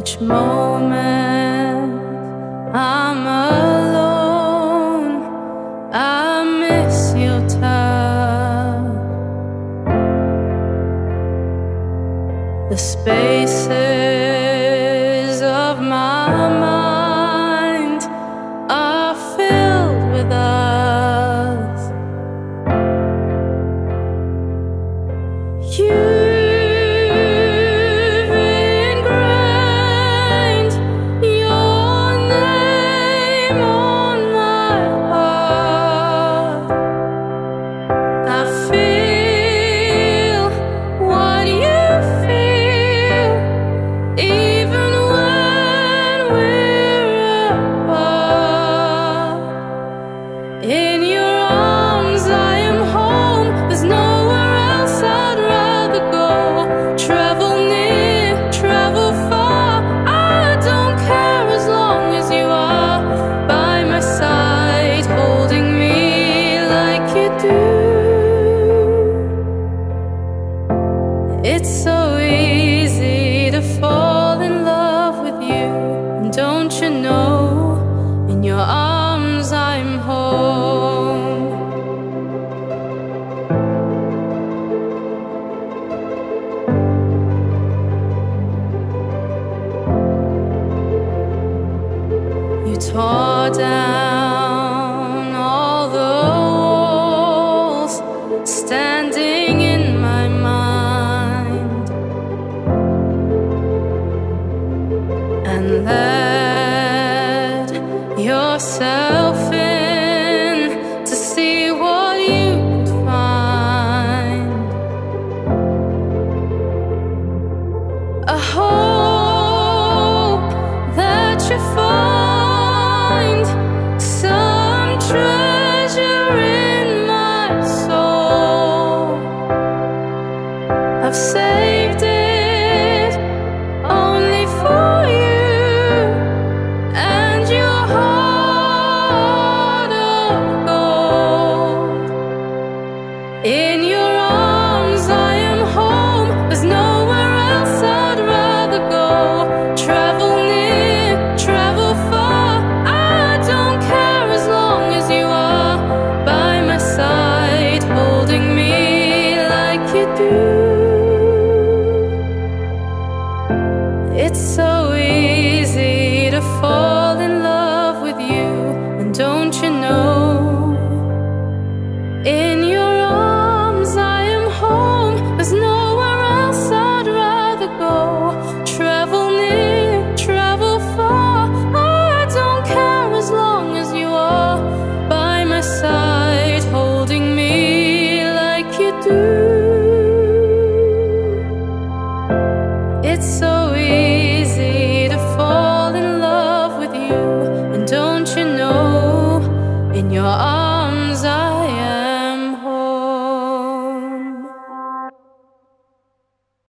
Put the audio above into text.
Each moment I'm It's so easy to fall in love with you, and don't you know? In your arms, I'm home. You tore down. and let yourself in to see what you could find. A whole easy to fall in love with you. And don't you know, in your arms.